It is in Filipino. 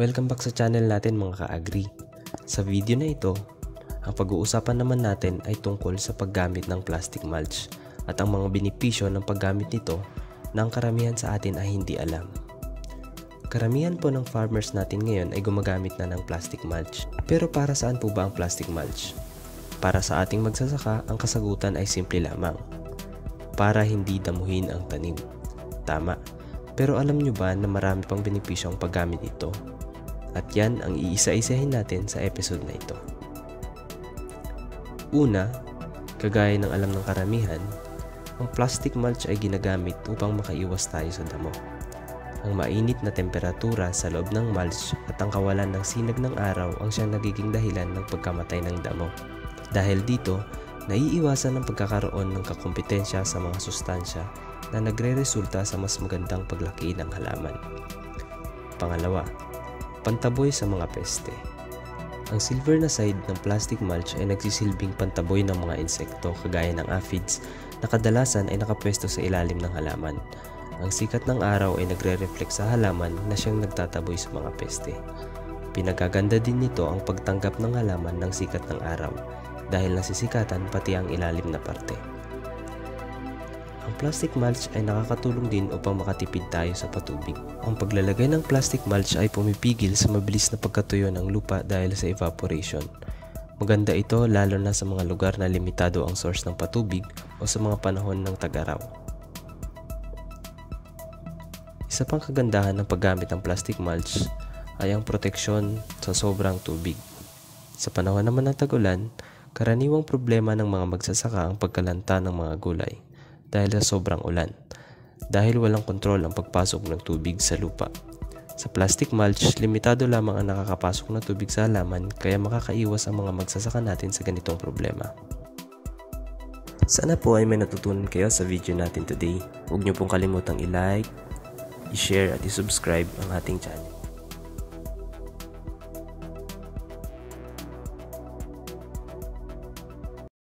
Welcome back sa channel natin mga ka-agri. Sa video na ito, ang pag-uusapan naman natin ay tungkol sa paggamit ng plastic mulch at ang mga benepisyo ng paggamit nito na ang karamihan sa atin ay hindi alam. Karamihan po ng farmers natin ngayon ay gumagamit na ng plastic mulch. Pero para saan po ba ang plastic mulch? Para sa ating magsasaka, ang kasagutan ay simple lamang. Para hindi damuhin ang tanim. Tama. Pero alam nyo ba na marami pang benepisyo ang paggamit ito? At yan ang iisa-isahin natin sa episode na ito. Una, kagaya ng alam ng karamihan, ang plastic mulch ay ginagamit upang makaiwas tayo sa damo. Ang mainit na temperatura sa loob ng mulch at ang kawalan ng sinag ng araw ang siyang nagiging dahilan ng pagkamatay ng damo. Dahil dito, naiiwasan ang pagkakaroon ng kakompetensya sa mga sustansya na nagre-resulta sa mas magandang paglaki ng halaman. Pangalawa, pantaboy sa mga peste. Ang silver na side ng plastic mulch ay nagsisilbing pantaboy ng mga insekto kagaya ng aphids na kadalasan ay nakapwesto sa ilalim ng halaman. Ang sikat ng araw ay nagre-reflect sa halaman na siyang nagtataboy sa mga peste. Pinagaganda din nito ang pagtanggap ng halaman ng sikat ng araw dahil nasisikatan pati ang ilalim na parte. Ang plastic mulch ay nakakatulong din upang makatipid tayo sa patubig. Ang paglalagay ng plastic mulch ay pumipigil sa mabilis na pagkatuyo ng lupa dahil sa evaporation. Maganda ito lalo na sa mga lugar na limitado ang source ng patubig o sa mga panahon ng tag-araw. Isa pang kagandahan ng paggamit ng plastic mulch ay ang proteksyon sa sobrang tubig. Sa panahon naman ng tag-ulan, karaniwang problema ng mga magsasaka ang pagkalanta ng mga gulay dahil sa sobrang ulan, dahil walang kontrol ang pagpasok ng tubig sa lupa. Sa plastic mulch, limitado lamang ang nakakapasok na tubig sa halaman kaya makakaiwas ang mga magsasaka natin sa ganitong problema. Sana po ay may natutunan kayo sa video natin today. Huwag niyo pong kalimutang i-like, i-share at i-subscribe ang ating channel.